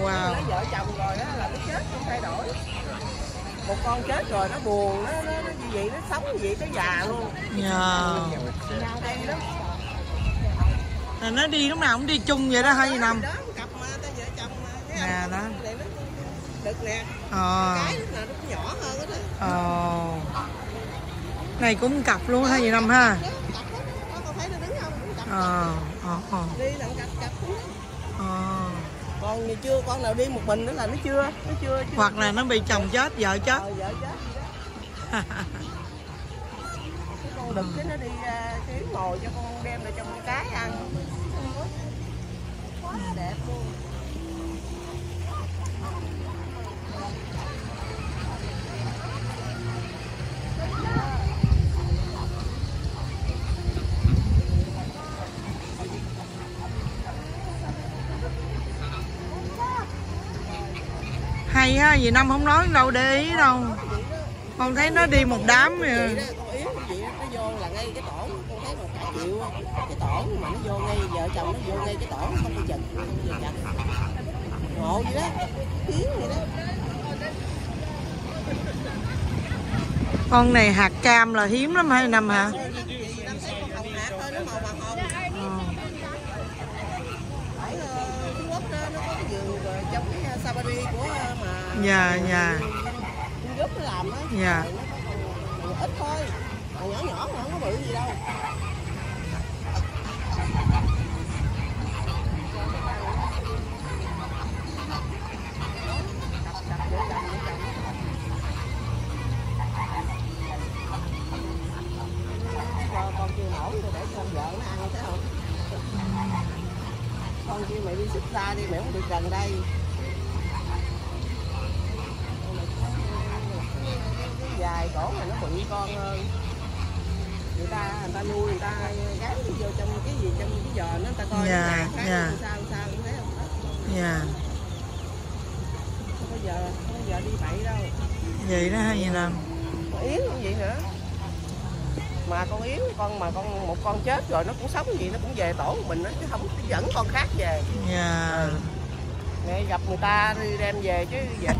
Wow. Nó vợ chồng rồi đó là nó chết không thay đổi. Một con chết rồi nó buồn, nó, nó, nó như vậy, nó sống như vậy tới già luôn. Dạ. Hay lắm. Là nó đi lúc nào cũng đi chung vậy đó hả gì Năm? Cặp mà, ta vợ chồng mà. Thấy Nè đó. Đực nè. Ờ. Cái lúc nào nó cũng nhỏ hơn đó. Ờ. Này cũng cặp luôn hả gì Năm ha? Ờ. Ờ. Ờ. Đi là cặp cặp cũng. Ờ. còn thì chưa con nào đi một mình nữa là nó chưa nó chưa, chưa. Hoặc là nó bị chồng chết, vợ chết. Ờ, vợ chết cái con đực cái nó đi à, kiếm ngồi cho con đem lại cho con cái ăn. Quá đẹp luôn Hay ha, gì Năm không nói đâu để ý đâu. Con thấy nó đi một đám vậy con yến cũng vậy đó, nó vô là ngay cái tổ con thấy một cả triệu cái tổ mà nó vô ngay vợ chồng nó vô ngay cái tổ không đi chừng không đi chặt ngộ vậy đó yến vậy đó Con này hạt cam là hiếm lắm hả Năm hả? Ờ. ở ờ, Trung Quốc đó, nó có cái vườn ờ, safari của mà Dạ, dạ. Quốc nó làm á. Dạ. ít thôi. Còn nhỏ nhỏ mà không có bự gì đâu. Con kia mổ rồi để con vợ nó ăn thấy không? Con kia mày đi xích ra đi mày không được gần đây dài cổ mà nó bự con hơn người ta người ta nuôi người ta gắn vô trong cái gì trong cái giò nó người ta coi Dạ, nó hàng khác dạ. sao sao cũng thấy không đó Dạ. không giờ không giờ đi bậy đâu Vậy đó hả gì Năm? con yến cũng vậy nữa mà con yến con mà con một con chết rồi nó cũng sống gì nó cũng về tổ của mình đó, chứ không dẫn con khác về Dạ. Ngày gặp người ta đi đem về chứ vậy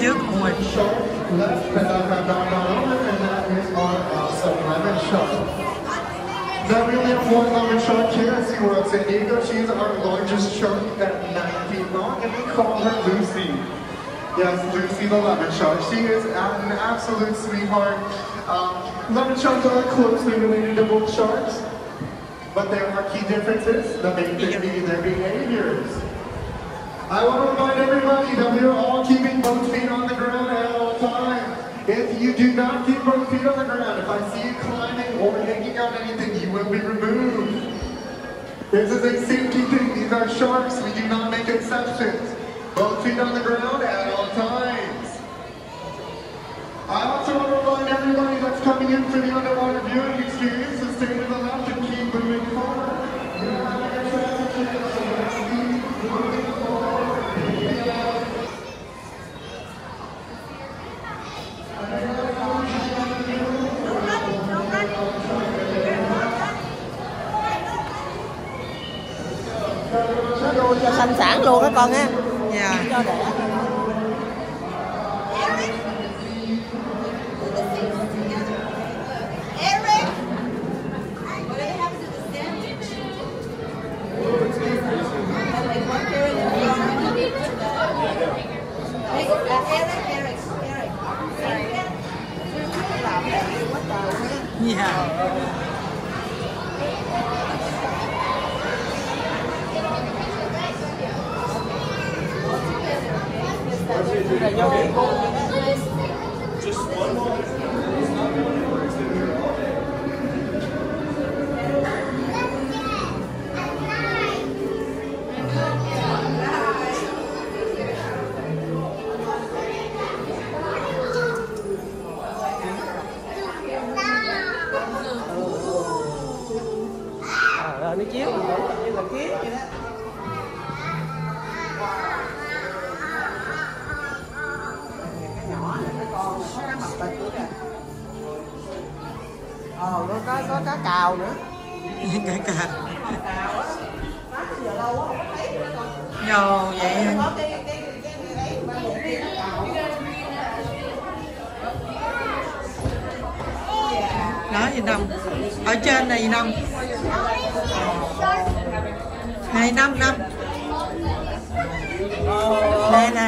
Trước mùi. shark left that I have not gone over, and that is our awesome lemon shark. Now we only have one lemon shark here at SeaWorld San Diego. She is our largest shark at 9 feet long, and we call her Lucy. Yes, Lucy the lemon shark. She is an absolute sweetheart. Um, lemon sharks are closely related to bull sharks, but there are key differences. The main thing being their behaviors. I want to remind everybody that we are all keeping both feet on the ground at all times. If you do not keep both feet on the ground, if I see you climbing or hanging out anything, you will be removed. This is a safety thing. These are sharks. We do not make exceptions. Both feet on the ground at all times. I also want to remind everybody that's coming in for the underwater viewing experience to stay to the left nó nuôi cho sanh sản luôn đó con ha Dạ. cho đẻ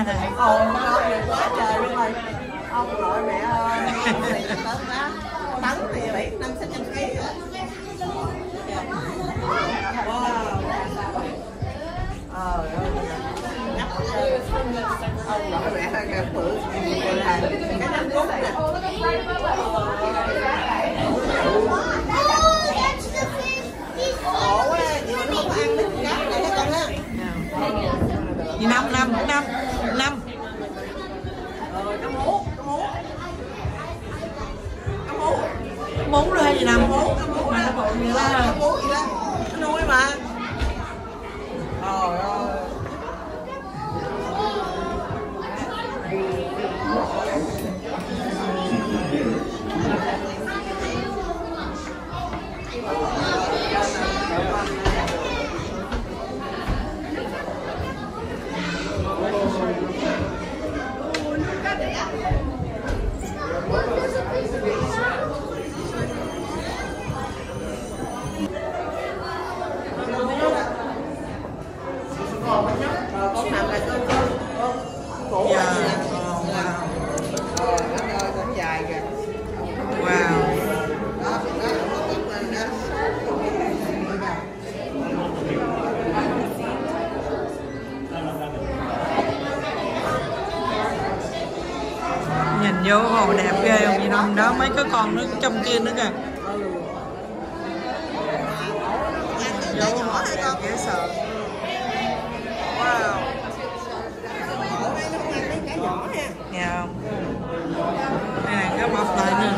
ông thầy mẹ nó quá trời luôn rồi. Ông nội mẹ ơi, tấn á Tấn thì bảy năm sáu trăm ký Ờ, nhấp Ông nội mẹ là cái bự Cái nắp cốt nè. bốn rồi hay gì làm bốn cái bốn bự gì đó cái bốn gì đó nó nuôi mà trời ơi Vô hồ đẹp ghê không? Gì không? Đó mấy cái con nó trong kia nữa kìa. Vô hồ đẹp dễ sợ. Wow. Nghe không? Đây này cái bọc lại nè.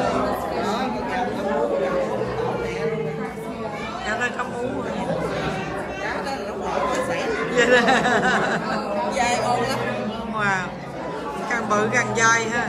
Cá đó cá mú rồi. Cá đó là nó bột nó sẽ Vậy là Dài ôn lắm. Wow. Càng bự càng dai ha.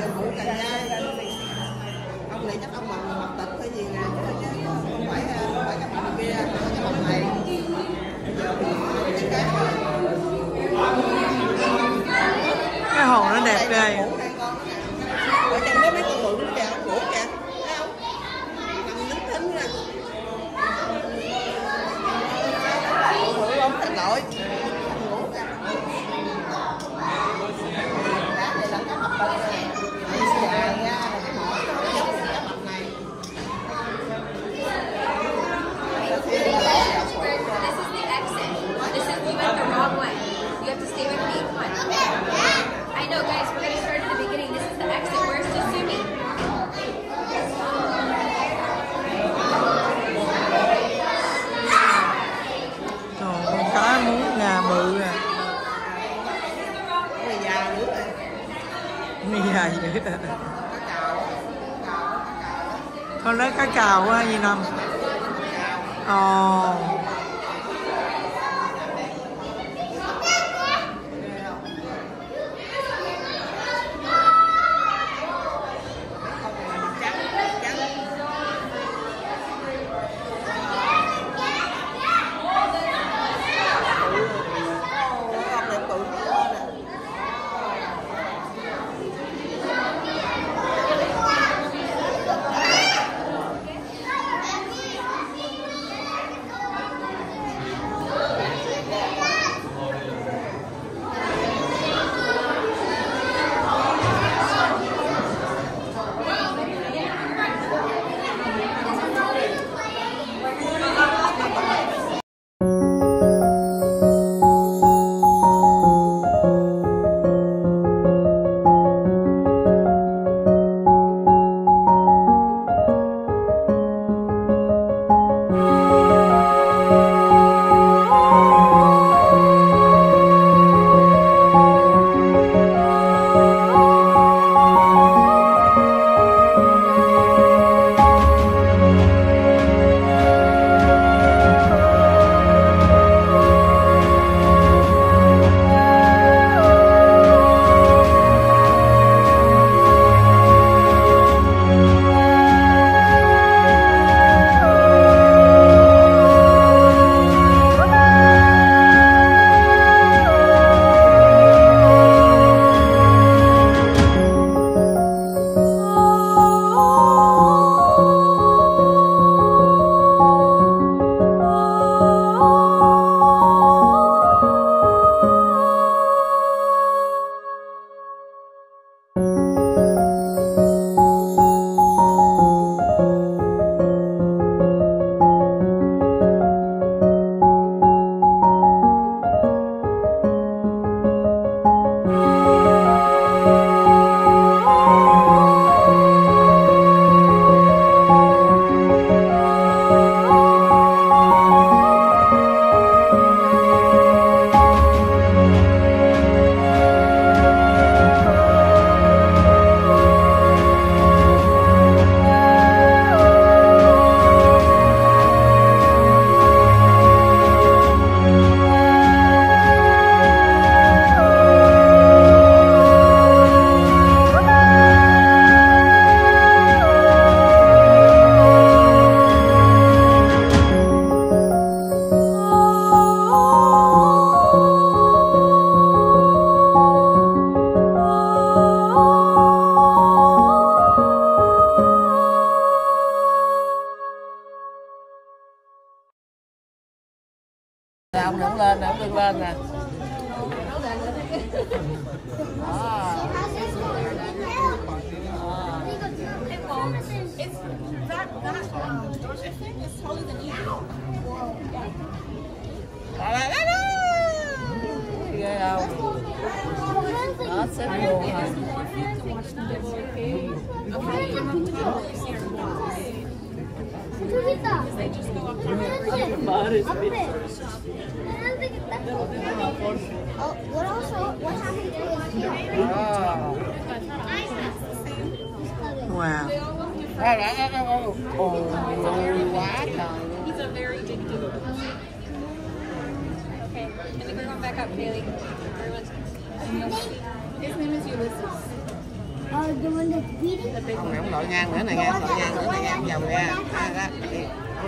con lấy cá cào quá gì năm ồ oh.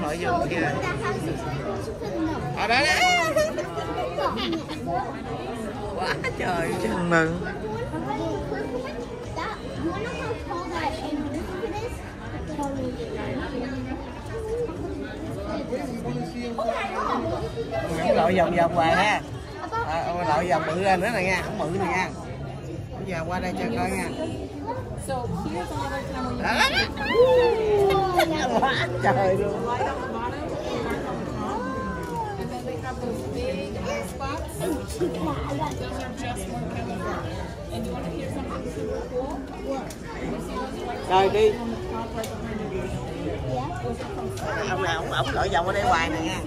nội dung kia à đó đấy quá trời chân mừng. Ông lội vòng vòng hoài ha. À, lội vòng bự ra nữa này nha Ông bự nè nha. Bây giờ qua đây cho coi nha. Đó quá trời luôn Rồi đi. Ông nào ông, ông gọi vòng ở đây hoài nè nha.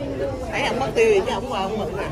Thấy ông mất tiêu chứ ông ông mực nè.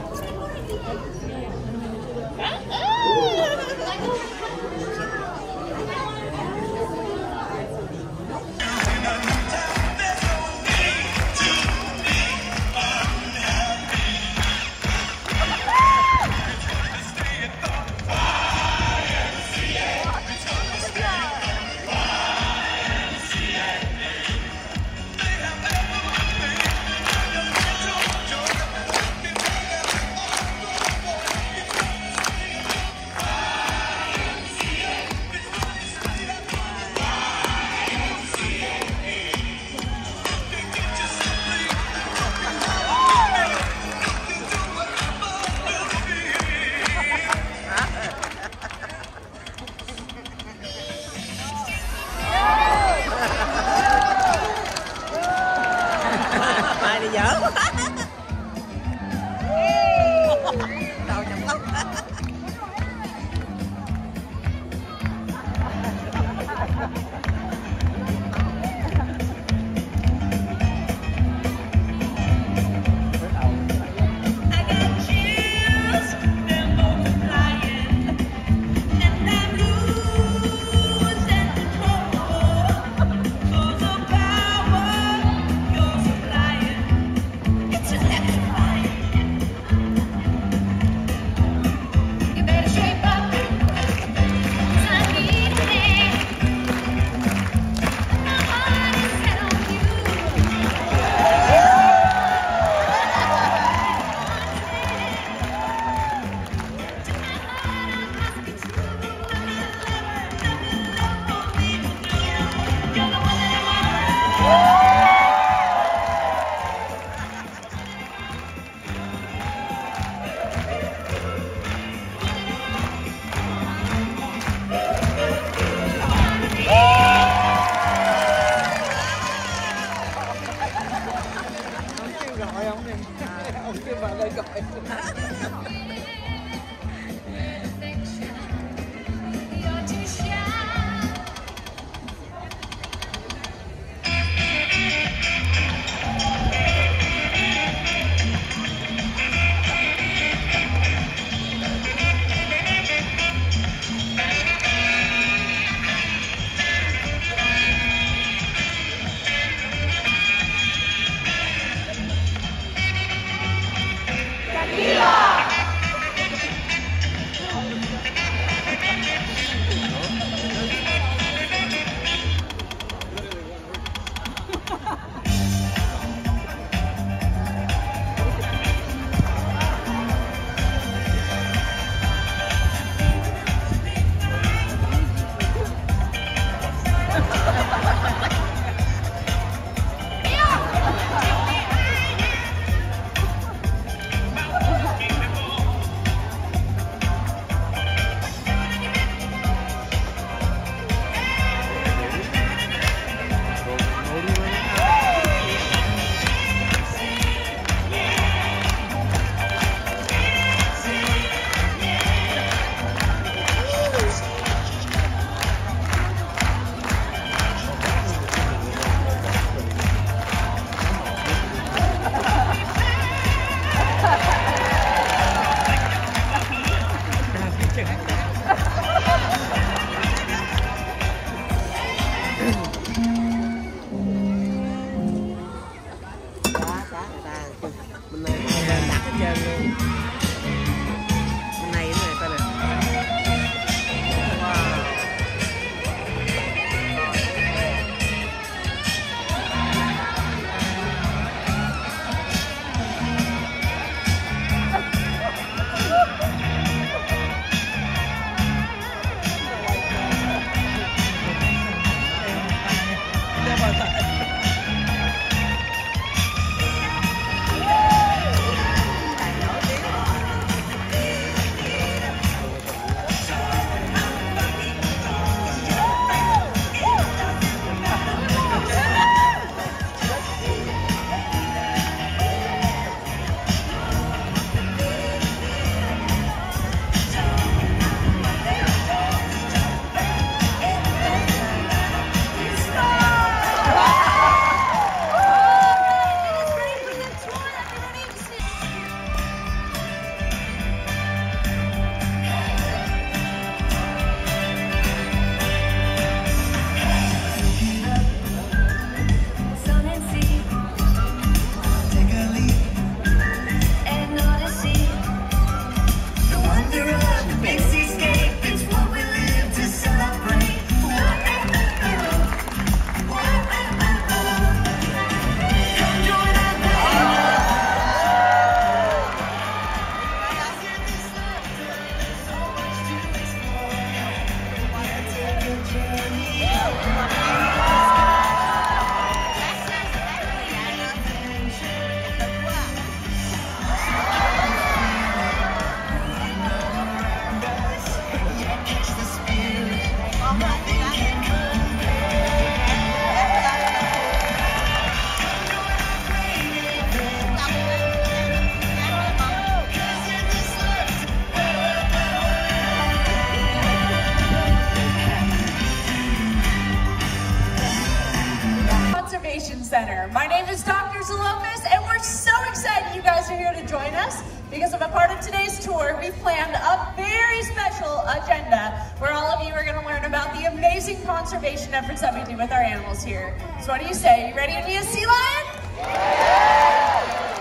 Amazing conservation efforts that we do with our animals here. So what do you say? You ready to be a sea lion?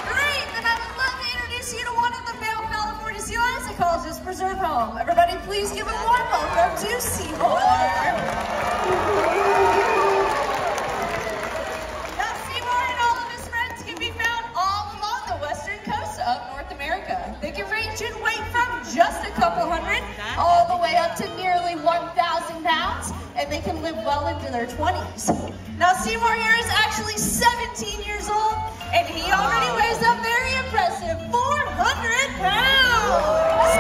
Great! Then I would love to introduce you to one of the male California sea lions ecologists preserve home. Everybody please give a warm welcome to Seymour. Now, Seymour and all of his friends can be found all along the western coast of North America. They can range in weight from just a couple hundred they can live well into their 20s. Now, Seymour here is actually 17 years old, and he already weighs a very impressive 400 pounds.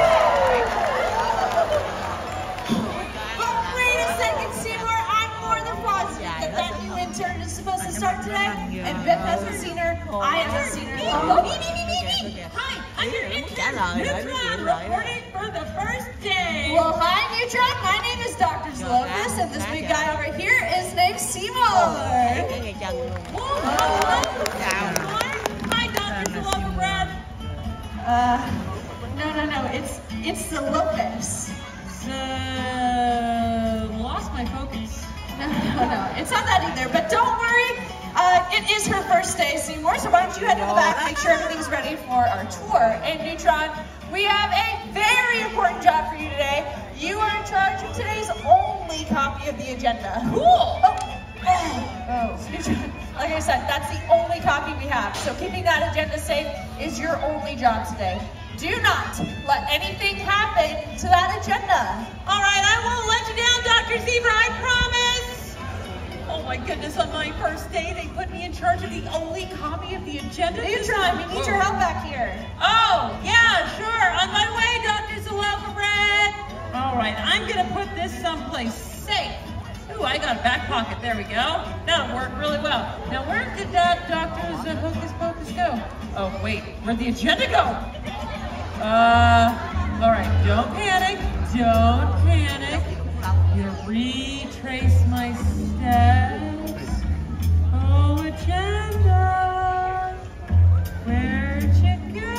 But wait a second, Seymour. I'm more than positive that that new intern is supposed to start today, and Beth hasn't seen her. I haven't seen her. Oh, me, me, me, me, me. Hi, I'm your intern, Neutron, reporting for the first day. Well, hi, Neutron. My name is Dr. Zlopis, and this big guy over here is named Seymour. cái ngày trần luôn Whoa, hello. Hi, Dr. Zlopis. Uh, no, no, no. It's it's the Lopez. lost my focus. No, no, no. It's not that either. But don't worry. Uh, it is her first day, Seymour. So why don't you head to the back, make sure everything's ready for our tour. And Neutron, we have a very important job for you today. You are in charge of today's only copy of the agenda. Cool. Oh. Oh, Neutron, like I said, that's the only copy we have. So keeping that agenda safe is your only job today. Do not let anything happen to that agenda. All right, I won't let you down, Dr. Zebra, I promise. Oh my goodness, on my first day, they put me in charge of the only copy of the agenda. Neutron, we need your help back here. Oh, yeah, sure. On my way, Dr. Zalova Bread. All right, I'm going to put this someplace safe. Ooh, I got a back pocket. There we go. That'll work really well. Now, where did that Dr. Hocus Pocus go? Oh, wait, where'd the agenda go? Uh, all right, don't panic. Don't panic. You retrace my steps. Oh, agenda. Where'd you go?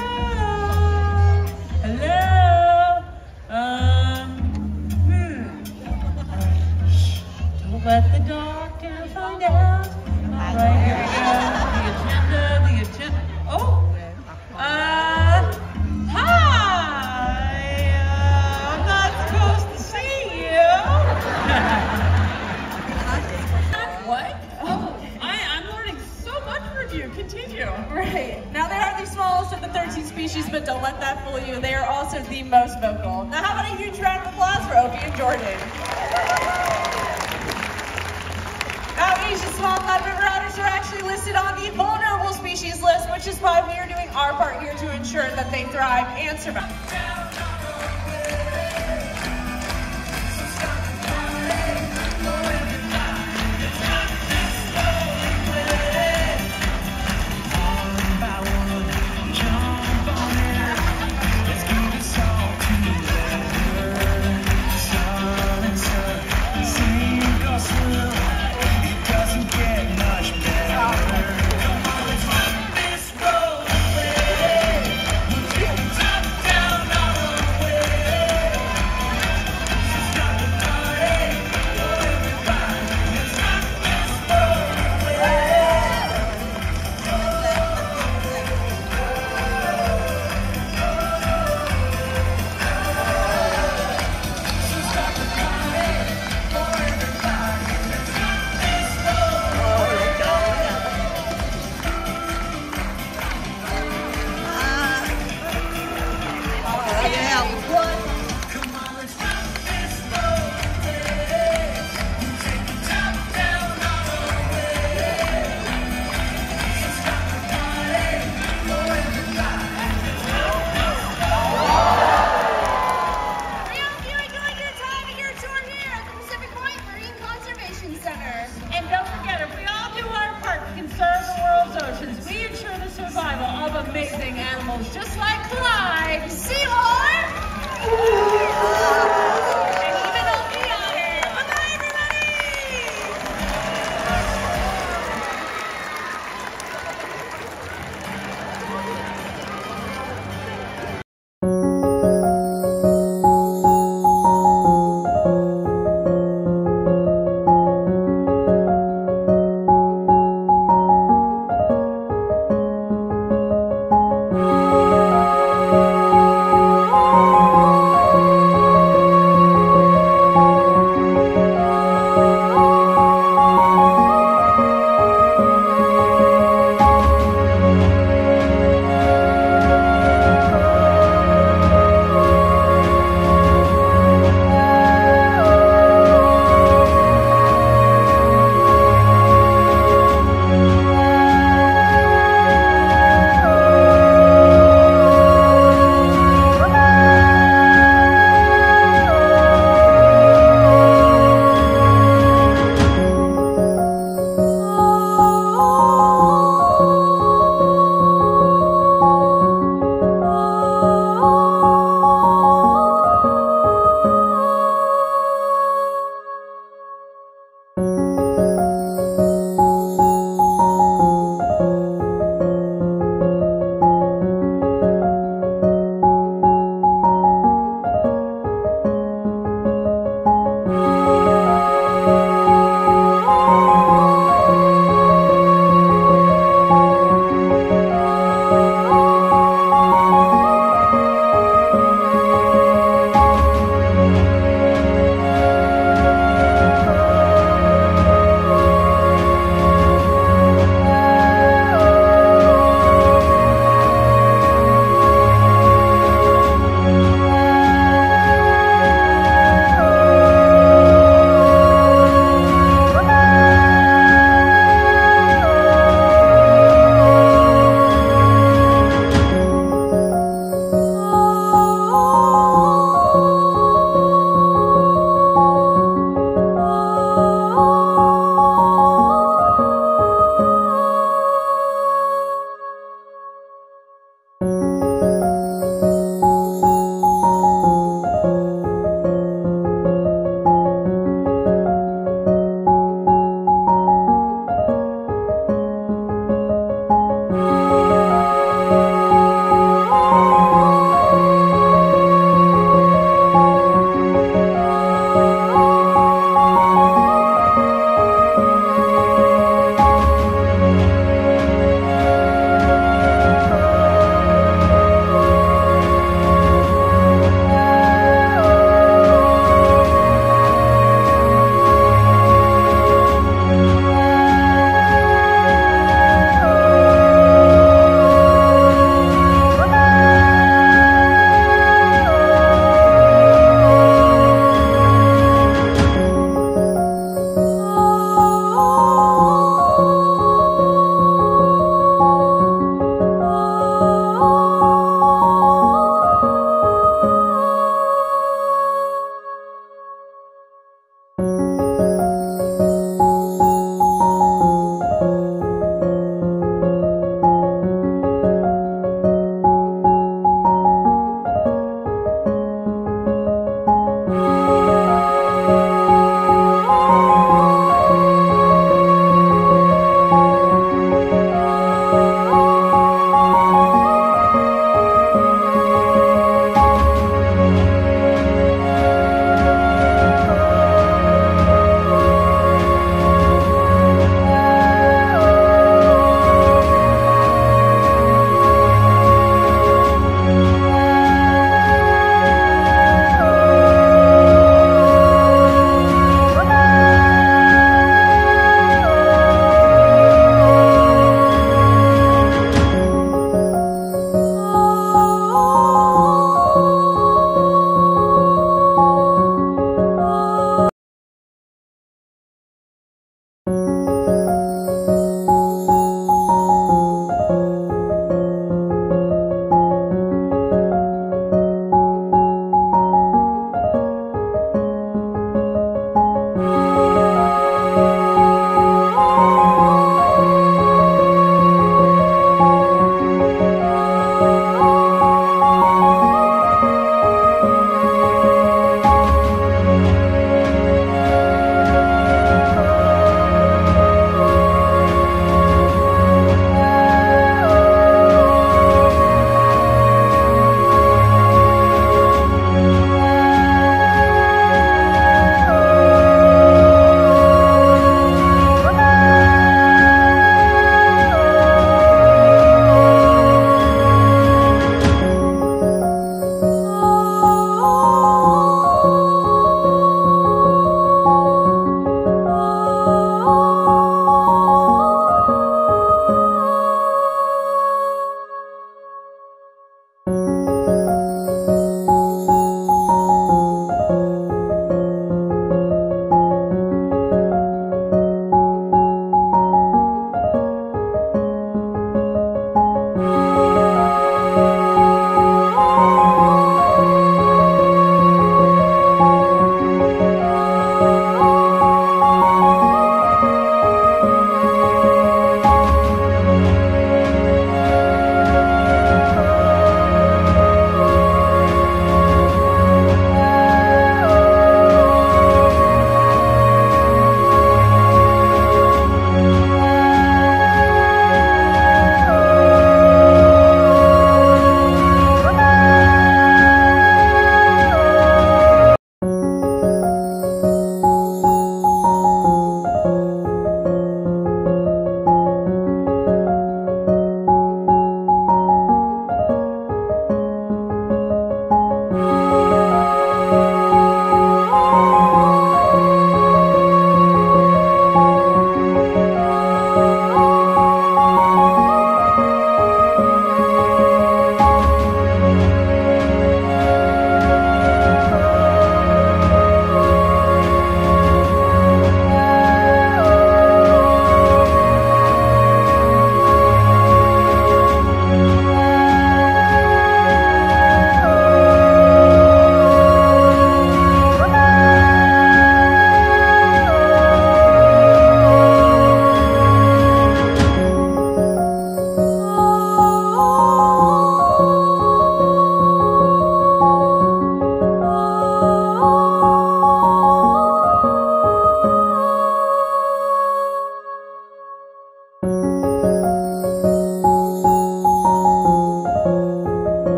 Hello? Um, hmm. Shh, Don't let the doctor find out. Right, the 13 species, but don't let that fool you. They are also the most vocal. Now how about a huge round of applause for Opie and Jordan? Now Asian small cod river otters are actually listed on the vulnerable species list, which is why we are doing our part here to ensure that they thrive and survive.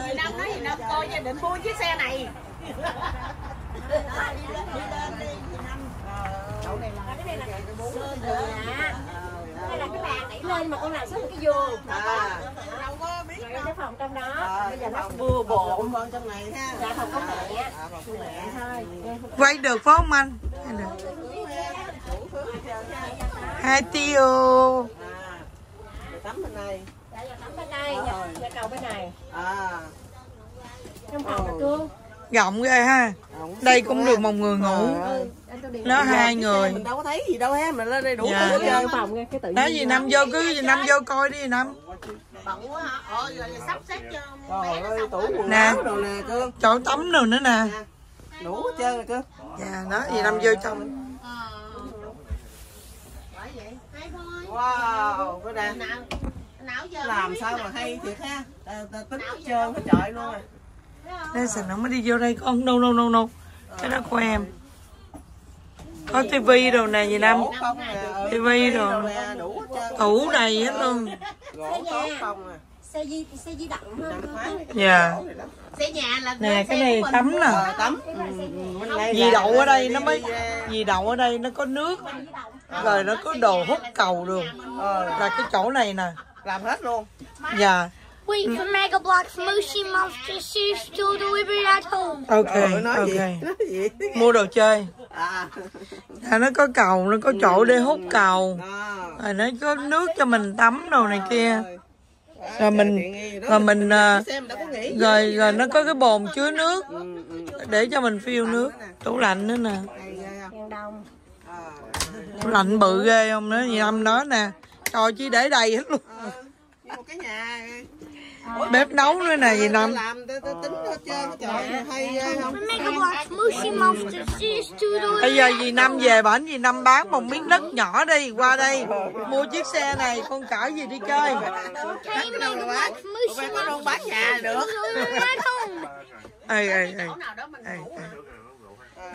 Này đâu gì Năm nói gì Năm coi gia định mua chiếc xe này. Đi lên đi lên đi chị Năm chỗ này là cái này là cái bốn đây là cái bàn đẩy lên mà con nào xếp một cái giường à đâu có biết Rồi cái phòng trong đó bây giờ nó vừa bộ con trong này ha dạ phòng có mẹ thôi quay được phải không anh? Hai tiêu. Tắm bên này. Dạ giờ tắm bên đây dạ, dạ cầu bên này. À trong phòng là cương rộng ghê ha. Đây cũng được một người ngủ. Nó hai người. mình đâu có thấy gì đâu ha mình lên đây đủ Dạ. thứ hết phòng nghe cái tự gì năm vô cứ gì năm vô coi đi năm bận quá hả? Ờ giờ sắp xếp cho bé nó xong tủ quần Nè. nè chỗ tắm rồi nữa nè. Đủ hết trơn rồi cương dạ đó gì năm vô trong wow cái này làm sao mà hay thiệt ha. Ta, ta tính trơn hết trời luôn à đây sẵn nó mới đi vô đây con đâu đâu đâu đâu cái đó của em. Có tivi đồ nè gì năm nè ừ, tivi đồ. trơn. Tủ đầy hết luôn. Gỗ tốt không nè xe di xe di động nằm khoái. Dạ. Xe nhà là nè cái này tắm nè. Ờ tắm. Ừ, vì là- đậu ở đây nó mới ờ, vì đậu ở đây nó có nước. Rồi nó có đồ hút cầu đường ờ, là cái chỗ này nè. Làm hết luôn. Dạ Wait for Mega Bloks Moshi Monster Shoes to deliver at home. ok Ờ, nói gì? Ok nói gì? Mua đồ chơi. À. À, nó có cầu nó có chỗ để hút cầu. À rồi nó có nước cho mình tắm đồ này kia. rồi. rồi mình đó. rồi mình à, xem đâu có nghĩ rồi rồi nó có cái bồn chứa nước ừ, ừ. để cho mình phiêu nước. tủ lạnh nữa nè. À, tủ lạnh bự ghê không? Nữa gì năm đó nè. Trời chỉ để đầy hết luôn. Ờ, như một cái nhà bếp nấu nữa nè gì năm deliver. bây giờ dì năm về bển dì năm bán một miếng đất nhỏ đi qua đây. Mua chiếc xe này con cỡ gì đi chơi. Không bán nhà được. Ê ê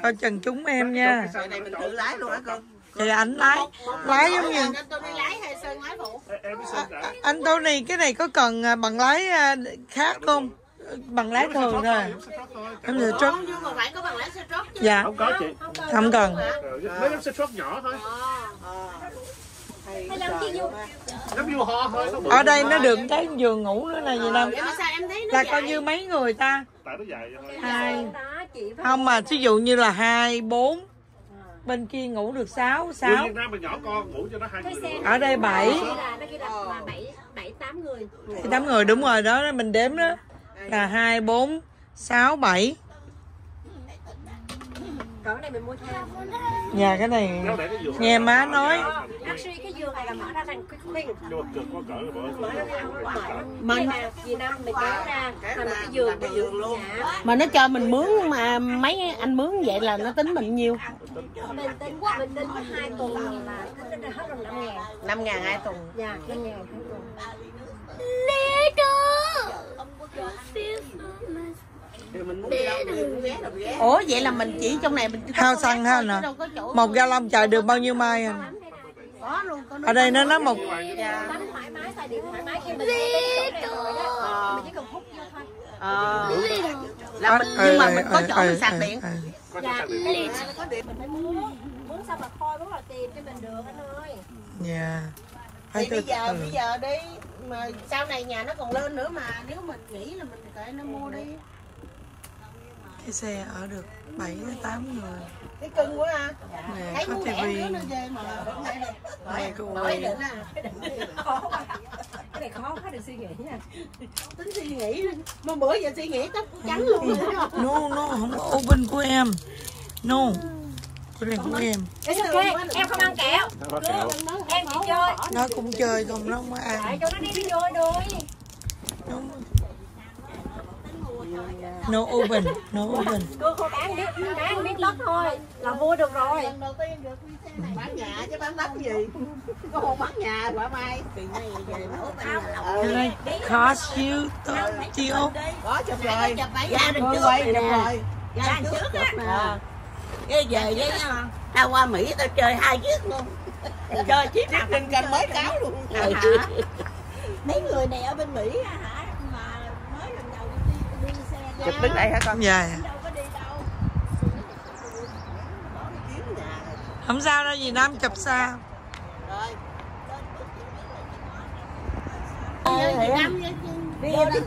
coi chừng chúng em nha. Này mình tự lái luôn hả con thì anh lái lái giống như Anh tôi À, anh Tony cái này có cần bằng lái khác không bằng lái thường thôi em giờ trust xe dạ không có chị không cần mấy lớp xe truck nhỏ thôi ở đây nó được cái giường ngủ nữa này gì đâu Vậy là coi như mấy người ta hai không mà ví dụ như là hai bốn bên kia ngủ được sáu người sáu. Việt Nam mình nhỏ con ngủ cho nó hai người ở đây bảy. là nó kia là là bảy bảy tám người. Thì tám người đúng rồi đó mình đếm đó. Là hai bốn sáu bảy còn cái này mình mua theo nhà cái này nghe má nói. Actually cái giường này là mở ra thành quá mở Mình- mà vì năm mình kéo ra thành cái giường cái giường luôn. Mà nó cho mình mướn mà mấy anh mướn vậy là nó tính mình nhiêu? Mình tính mình tính có hai tuần là tính ra hết rồi năm ngàn. Năm ngàn hai tuần. Dạ năm ngàn hai tuần thì mình muốn đi đâu thì mình ghé đâu ghé. Ủa vậy là mình chỉ trong này mình hao xăng ha nè. Một ga lông chạy được bao nhiêu mai anh có luôn có ở đây nó nó một tắm thoải mái xài điện thoải mái khi mình tính chỗ này rồi đó. mình chỉ cần hút vô thôi. Ờ. Là mình nhưng mà mình có chỗ mình sạc điện. có dạ. sạc điện. Mình phải muốn muốn sao mà thôi muốn là tìm cho mình được anh ơi. Dạ. Thì bây giờ từ bây giờ đi mà sau này nhà nó còn lên nữa mà nếu mình nghĩ là mình kệ nó mua đi cái xe ở được 7 đến 8 người. Cái cưng quá à. Nè có tivi. Này cô ơi. à cái này khó quá. Được suy nghĩ nha. Tính suy nghĩ. Mà bữa giờ suy nghĩ tóc trắng luôn rồi no no không có oven của em. No. Cái này của em It's okay, em không ăn kẹo. Em chỉ chơi. Nó cũng chơi không nó không có Tại ăn cho nó đi đi chơi thôi Đúng. No oven no oven. Cô cô bán biết bán biết đất thôi Là vui được rồi. Lần đầu tiên được đi xe này. Bán nhà chứ bán đất gì? Có hồ bán nhà quả mai? Này cost you 30 off có chụp rồi. gia đình trước quay chụp rồi. Gia đình trước nè cái về với tao qua mỹ tao chơi hai chiếc luôn. Chơi chiếc nào trên kênh mới cáo luôn. Hả? Mấy người này ở bên mỹ á hả mà mới lần đầu đi, đi xe ra chụp đứng đây hả con? Dạ. Đâu có đi đâu. Không sao đâu gì nam chụp sao. Việt Nam đi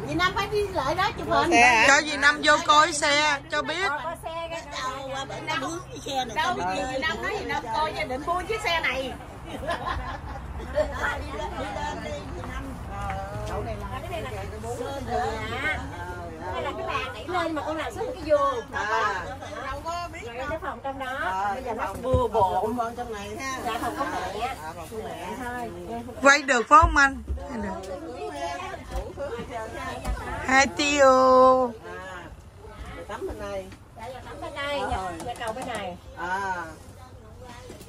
Việt Nam. Phải đi lại đó chụp hình. cho gì nam vô coi xe cho biết. Đâu gì Việt Nam nói Việt Nam coi gia định mua chiếc xe này. Đi lên đi Việt Nam. Đậu này là cái này là đây là cái bàn đẩy lên mà con nào xếp cái vô à. Đâu có biết đâu cái phòng trong đó. Bây giờ nó bừa bộ con trong này ha. Dạ phòng công mẹ mẹ thôi. Quay được phải không anh? Hay được. hai tiêu. À tắm bên này dạ dạ tắm bên đây. Dạ dạ cầu bên này. À.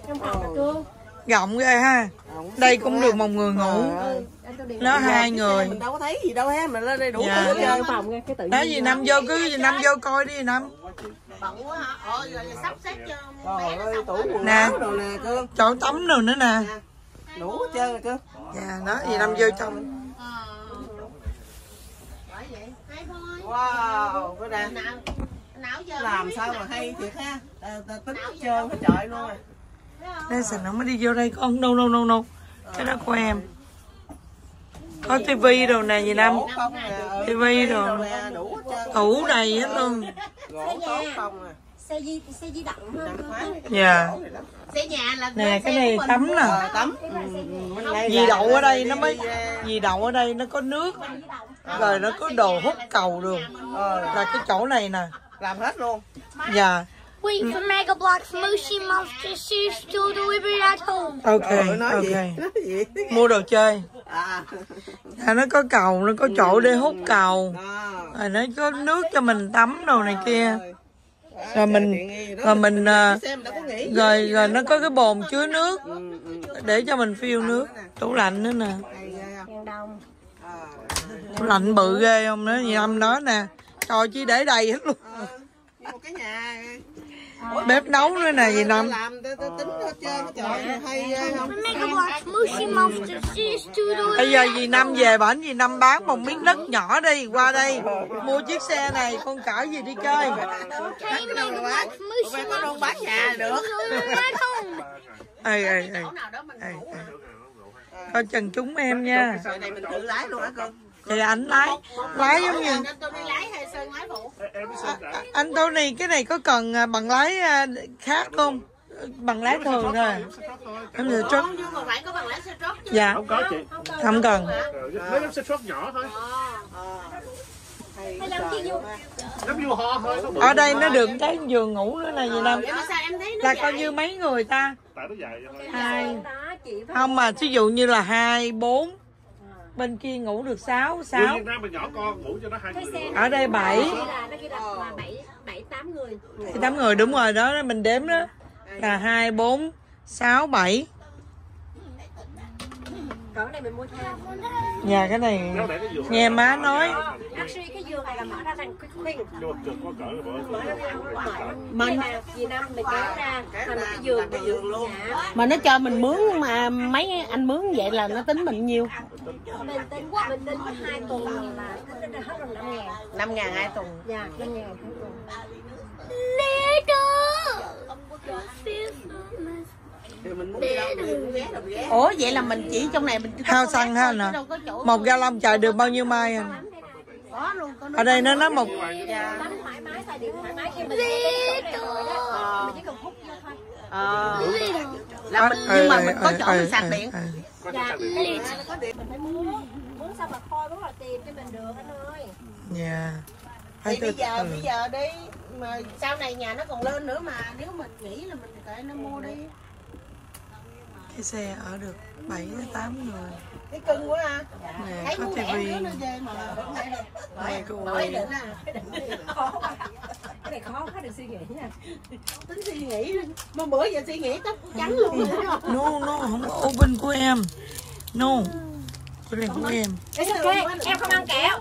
Trong phòng là cương rộng ghê ha. Đây cũng được một người ngủ. Nó hai người. mình đâu có thấy gì đâu ha mình lên đây đủ Dạ. thứ hết trơn phòng nghe cái tự đó gì nam vô cứ gì nam vô coi đi nam. Bận quá hả? Ờ rồi sắp xếp cho trời ơi tủ quần Nè. áo đồ nè cương chỗ tắm rồi nữa nè. Đủ hết trơn rồi cương dạ đó gì nam vô trong wow cái nè làm sao mà hay thiệt ha? Ta, ta tính trơn hết trời luôn. rồi đây sẵn nó mới đi vô đây. Con đâu đâu đâu đâu cái đó của em. Có tivi đồ nè gì không nè ừ, tivi đồ. nè đủ tủ đầy hết luôn. Gỗ tốt không nè xe di xe di động dạ. Xe nhà là nè cái này tắm nè. Ờ, tắm là- đậu ở đây nó mới ờ, gì đậu ở đây nó có nước. Rồi nó có đồ hút cầu được. ờ, là cái chỗ này nè. Làm hết luôn. Dạ Wait for Mega Bloks Moshi Monster Shoes to deliver at home. ok Ờ, nói gì? Ok nói gì? Mua đồ chơi. À. À, nó có cầu nó có chỗ để hút cầu. À. Rồi nó có nước cho mình tắm đồ này kia. rồi. rồi mình đó. rồi mình à, xem đâu có nghĩ rồi rồi nó có cái bồn chứa nước ừ, ừ. để cho mình phiêu nước. tủ lạnh nữa nè. À, tủ lạnh bự ghê không? Nữa gì âm nói nè. Trời chi để đầy hết luôn. Ờ, một cái nhà bếp nấu nữa nè gì năm không? deliver. bây giờ dì năm về bển dì năm bán một miếng đất nhỏ đi qua đây. Mua chiếc xe này con cỡ gì đi chơi. Đâu bán nhà được? Ê ê ê. Coi chừng chúng em nha. Này mình tự lái luôn hả con thì anh lái. Lái giống như tôi đi lái hay sơn lái phụ. Em xin đã. anh Tony cái này có cần à, bằng lái à, khác không? bằng lái thường thôi em sẽ truck. nhưng mà phải có bằng lái xe truck chứ? Dạ. Không có chị. không cần. Ờ, Lấy em xe truck nhỏ thôi. bự. ở đây nó được cái giường ngủ nữa này gì nó là coi như mấy người ta. Tại nó dài vậy thôi. hai. Đó chị phải không mà ví dụ như là hai bốn bên kia ngủ được 6 6 ở đây 7 7 8 người. 8 người đúng rồi đó mình đếm đó. Là 2 4 6 7 còn này mình mua thêm. Nhà cái này nghe má nói. Actually cái giường này là mở ra thành cái khuyên. Mình gì năm mình kéo ra thành cái giường cái giường luôn. Dạ. Mà nó cho mình mướn mà mấy anh mướn vậy là nó tính mình nhiêu? Mình tính quá, mình tính có 2 tuần mà tính ngàn. hai tuần. Dạ, 5 ngàn hai tuần. Later. Dạ. Feel thì mình muốn đi đâu mình muốn ghé đâu ghé. Ủa vậy là mình chỉ trong này mình hao xăng ha nè. một ga lông chạy được bao nhiêu mai anh có luôn có ở đây nó nói một mình Ờ, là mình nhưng mà mình có chỗ mình sạc điện. Có dạ xe điện. có điện. Mình phải muốn muốn sao mà khôi muốn là tiền cho mình được anh ơi. Dạ. Thì Phải bây giờ từ. bây giờ đi mà sau này nhà nó còn lên nữa mà nếu mình nghĩ là mình kệ nó mua đi cái xe ở được 7 đến 8 người. Cái cưng quá ha. Nè thấy có tivi. nè cô ơi. cái này khó. Quá đừng suy nghĩ nha. Tính suy nghĩ. Mà bữa giờ suy nghĩ tóc trắng luôn rồi đó. no no không có open của em. No. Cái này của em. Em không ăn kẹo.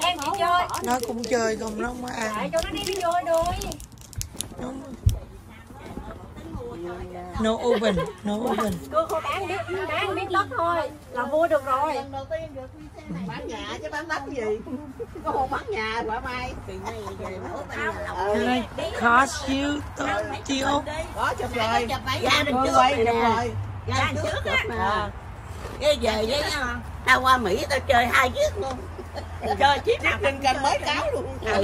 Em chỉ chơi. Nó cũng chơi không nó không ăn. Cho nó đi nó vô đôi Đúng. No oven no oven. Cô cô bán biết bán biết đất thôi là mua được rồi. Lần đầu tiên được đi xe này. Bán nhà chứ bán đất gì? Có một bán nhà quả mai? Thì này về mở Can I cost you the deal? có chụp rồi. gia đình trước quay chụp rồi gia đình trước á. cái về với tao qua mỹ tao chơi hai chiếc luôn. Chơi chiếc nào trên kênh mới cáo luôn. Hả?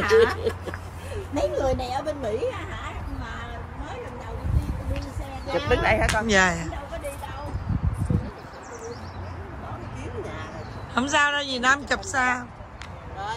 Mấy người này ở bên mỹ hả mà mới lần đầu đi đi xe chụp đứng đây hả con Dạ. Không sao đâu gì Nam chụp sao? rồi